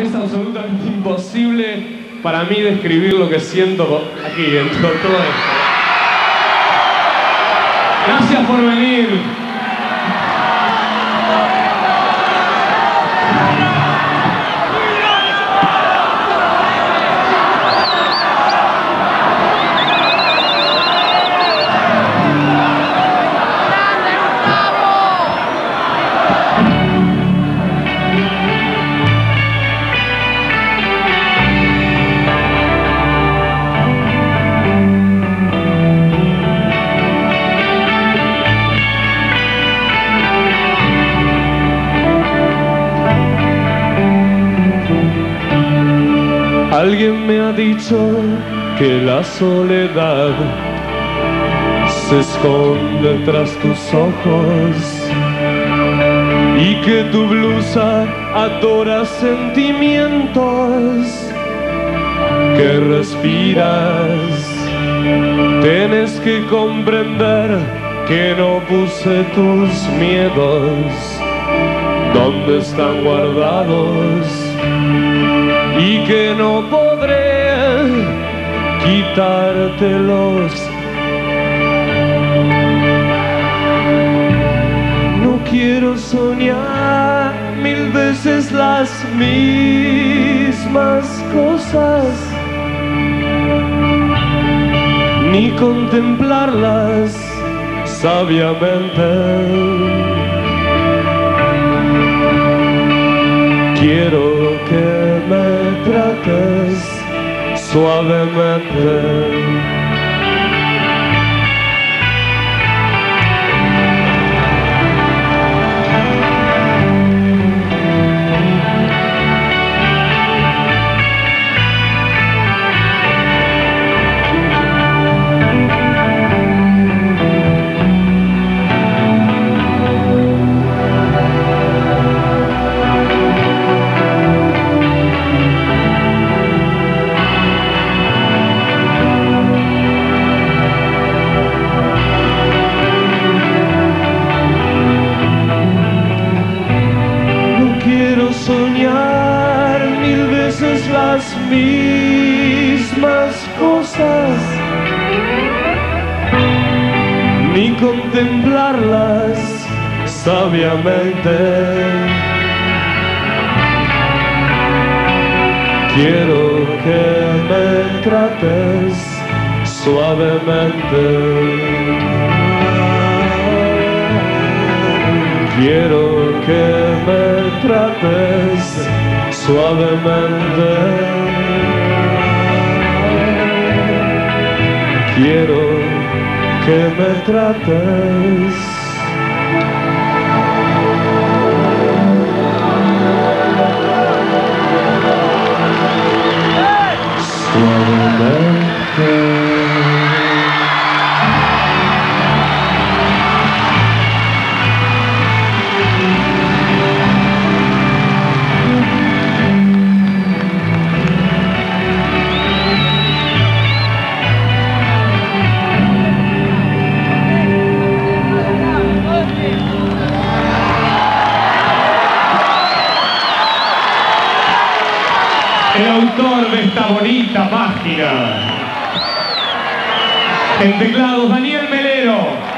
Es absolutamente imposible para mí describir lo que siento aquí dentro de todo esto. Gracias por venir. Alguien me ha dicho que la soledad se esconde tras tus ojos y que tu blusa adora sentimientos que respiras. Tienes que comprender que no puse tus miedos donde están guardados y que no podré quitártelos. No quiero soñar mil veces las mismas cosas, ni contemplarlas sabiamente. Quiero suavemente. Contemplarlas sabiamente. Quiero que me trates suavemente. Quiero que me trates suavemente. Quiero que me trates suavemente. El autor de esta bonita página. En teclados, Daniel Melero.